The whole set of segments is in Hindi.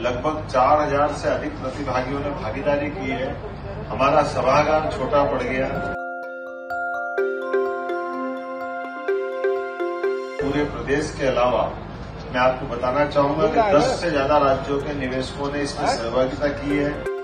लगभग चार हज़ार से अधिक प्रतिभागियों ने भागीदारी की है। हमारा सभागार छोटा पड़ गया। पूरे प्रदेश के अलावा मैं आपको बताना चाहूँगा कि 10 से ज़्यादा राज्यों के निवेशकों ने इसमें सहभागिता की है।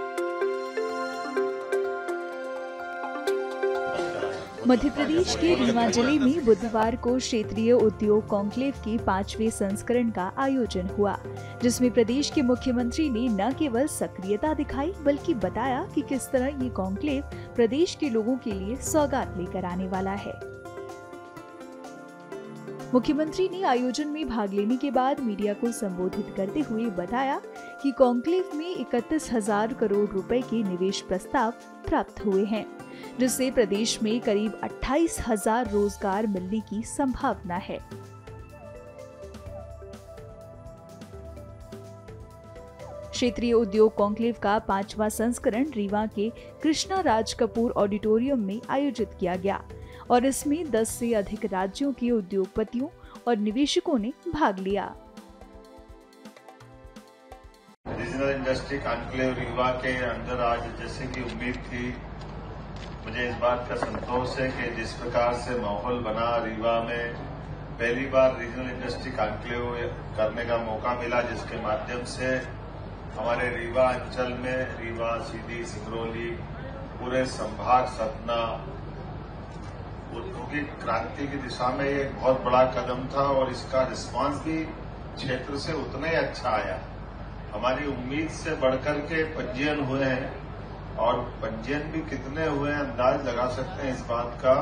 मध्य प्रदेश के रीवा ज़िले में बुधवार को क्षेत्रीय उद्योग कॉन्क्लेव के पाँचवें संस्करण का आयोजन हुआ, जिसमें प्रदेश के मुख्यमंत्री ने न केवल सक्रियता दिखाई, बल्कि बताया कि किस तरह ये कॉन्क्लेव प्रदेश के लोगों के लिए सौगात लेकर आने वाला है। मुख्यमंत्री ने आयोजन में भाग लेने के बाद मीडिया को संबोधित करते हुए बताया कि कॉन्क्लेव में इकतीस हज़ार करोड़ रुपए के निवेश प्रस्ताव प्राप्त हुए हैं, जिससे प्रदेश में करीब अट्ठाईस हज़ार रोज़गार मिलने की संभावना है। क्षेत्रीय उद्योग कॉन्क्लेव का पांचवा संस्करण रीवा के कृष्णा राज कपूर ऑडिटोरियम में आयोजित किया गया। और इसमें 10 से अधिक राज्यों के उद्योगपतियों और निवेशकों ने भाग लिया। रीजनल इंडस्ट्री कॉन्क्लेव रीवा के अंदर आज जैसे कि उम्मीद थी, मुझे इस बात का संतोष है कि जिस प्रकार से माहौल बना रीवा में, पहली बार रीजनल इंडस्ट्री कॉन्क्लेव करने का मौका मिला जिसके माध्यम से हमारे रीवा अंचल में रीवा सीधी सिंगरौली पूरे संभाग, सतना औद्योगिक क्रांति की दिशा में एक बहुत बड़ा कदम था और इसका रिस्पांस भी क्षेत्र से उतना ही अच्छा आया। हमारी उम्मीद से बढ़कर के पंजीयन हुए हैं और पंजीयन भी कितने हुए हैं अंदाज लगा सकते हैं इस बात का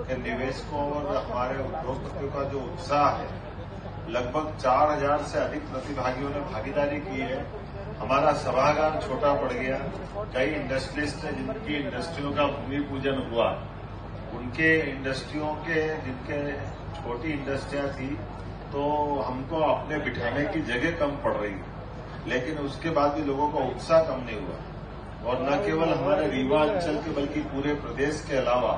कि निवेशकों और हमारे उद्योगपतियों का जो उत्साह है, लगभग चार हज़ार से अधिक प्रतिभागियों ने भागीदारी की है। हमारा सभागार छोटा पड़ गया। कई इंडस्ट्रियलिस्ट हैं जिनकी इंडस्ट्रियों का भूमि पूजन हुआ। उनके इंडस्ट्रियों के, जिनके छोटी इंडस्ट्रियाँ थी तो हमको अपने बिठाने की जगह कम पड़ रही लेकिन उसके बाद भी लोगों का उत्साह कम नहीं हुआ। और न केवल हमारे रीवा अंचल के, बल्कि पूरे प्रदेश के अलावा,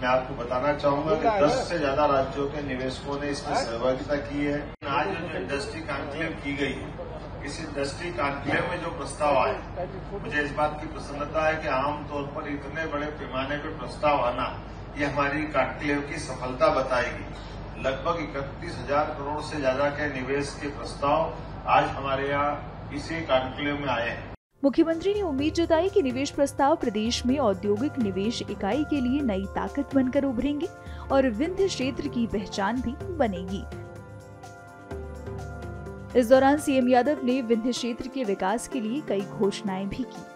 मैं आपको बताना चाहूँगा कि 10 से ज़्यादा राज्यों के निवेशकों ने इसमें सहभागिता की है। आज जो इंडस्ट्री कॉन्क्लेव की गई है, इस इंडस्ट्री कॉन्क्लेव में जो प्रस्ताव आए, मुझे इस बात की प्रसन्नता है कि आमतौर पर इतने बड़े पैमाने पर प्रस्ताव आना ये हमारी कॉन्क्लेव की सफलता बताएगी। लगभग इकतीस हज़ार करोड़ से ज़्यादा के निवेश के प्रस्ताव आज हमारे यहाँ इसी कॉन्क्लेव में आए हैं। मुख्यमंत्री ने उम्मीद जताई कि निवेश प्रस्ताव प्रदेश में औद्योगिक निवेश इकाई के लिए नई ताकत बनकर उभरेंगे और विंध्य क्षेत्र की पहचान भी बनेगी। इस दौरान सीएम यादव ने विंध्य क्षेत्र के विकास के लिए कई घोषणाएँ भी की।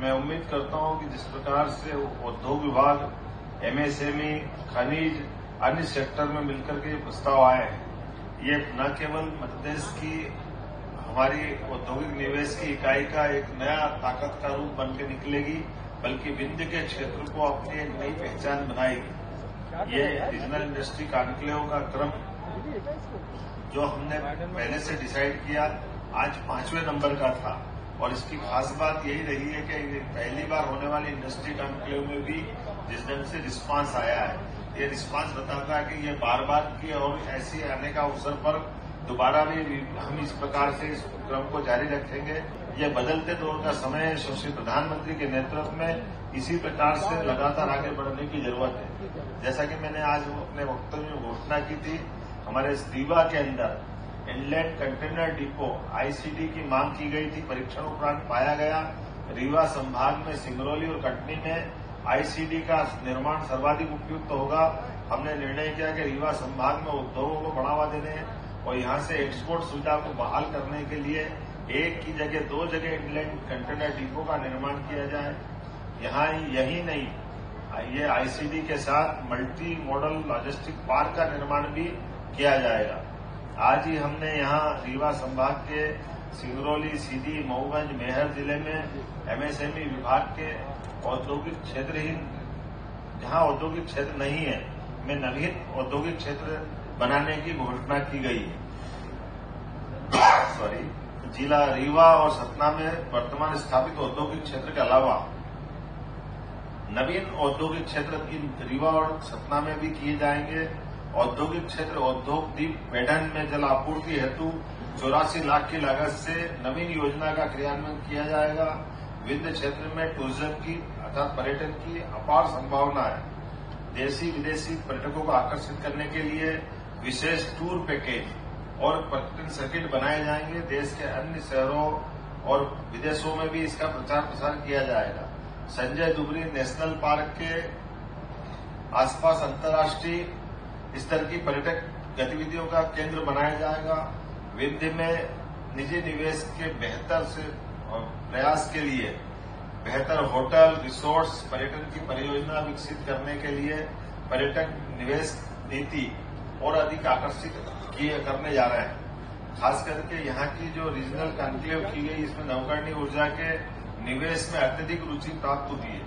मैं उम्मीद करता हूँ कि जिस प्रकार से उद्योग विभाग एमएसएमई खनिज, अन्य सेक्टर में मिलकर के प्रस्ताव आए हैं, ये न केवल मध्यप्रदेश की, हमारी औद्योगिक निवेश की इकाई का एक नया ताकत का रूप बन के निकलेगी, बल्कि विंध्य के क्षेत्र को अपनी एक नई पहचान बनाएगी। ये रीजनल इंडस्ट्री कॉन्क्लेव का क्रम जो हमने पहले से डिसाइड किया, आज पाँचवें नंबर का था। और इसकी खास बात यही रही है कि पहली बार होने वाली इंडस्ट्री कॉन्क्लेव में भी जिस ढंग से रिस्पांस आया है, ये रिस्पांस बताता है कि ये बार बार की और ऐसे आने का अवसर पर दोबारा भी हम इस प्रकार से इस क्रम को जारी रखेंगे। ये बदलते दौर का समय सुश्री प्रधानमंत्री के नेतृत्व में इसी प्रकार से लगातार आगे बढ़ने की ज़रूरत है। जैसा कि मैंने आज अपने वक्तव्य में घोषणा की थी, हमारे रीवा के अंदर इनलैंड कंटेनर डिपो आईसीडी की मांग की गई थी। परीक्षण उपरांत पाया गया। रीवा संभाग में सिंगरौली और कटनी में आईसीडी का निर्माण सर्वाधिक उपयुक्त तो होगा। हमने निर्णय किया कि रीवा संभाग में उद्योगों को बढ़ावा देने और यहाँ से एक्सपोर्ट सुविधा को बहाल करने के लिए एक की जगह दो जगह इंग्लैंड कंटेनर डिपो का निर्माण किया जाए। यहाँ यही नहीं, ये आईसीडी के साथ मल्टी मॉडल लॉजिस्टिक पार्क का निर्माण भी किया जाएगा। आज ही हमने यहाँ रीवा संभाग के सिंगरौली, सीधी, मऊगंज, मेहर ज़िले में एमएसएमई विभाग के औद्योगिक क्षेत्र ही जहाँ औद्योगिक क्षेत्र नहीं है, में नवीन औद्योगिक क्षेत्र बनाने की घोषणा की गई है। सॉरी जिला रीवा और सतना में वर्तमान स्थापित औद्योगिक क्षेत्र के अलावा नवीन औद्योगिक क्षेत्र रीवा और सतना में भी किए जाएँगे। औद्योगिक क्षेत्र औद्योग द्वीप मेढन में जल आपूर्ति हेतु चौरासी लाख की लागत से नवीन योजना का क्रियान्वयन किया जाएगा। विंध्य क्षेत्र में टूरिज़्म की, अर्थात पर्यटन की अपार संभावना है। देशी विदेशी पर्यटकों को आकर्षित करने के लिए विशेष टूर पैकेज और पर्यटन सर्किट बनाए जाएँगे। देश के अन्य शहरों और विदेशों में भी इसका प्रचार प्रसार किया जाएगा। संजय दुबरी नेशनल पार्क के आसपास अंतर्राष्ट्रीय स्तर की पर्यटक गतिविधियों का केंद्र बनाया जाएगा। विंध्य में निजी निवेश के बेहतर से प्रयास के लिए बेहतर होटल, रिसोर्ट्स, पर्यटन की परियोजना विकसित करने के लिए पर्यटक निवेश नीति और अधिक आकर्षित किए, करने जा रहे हैं। खास करके यहाँ की जो रीजनल कॉन्क्लेव की गई, इसमें नवकरणीय ऊर्जा के निवेश में अत्यधिक रुचि प्राप्त होती है।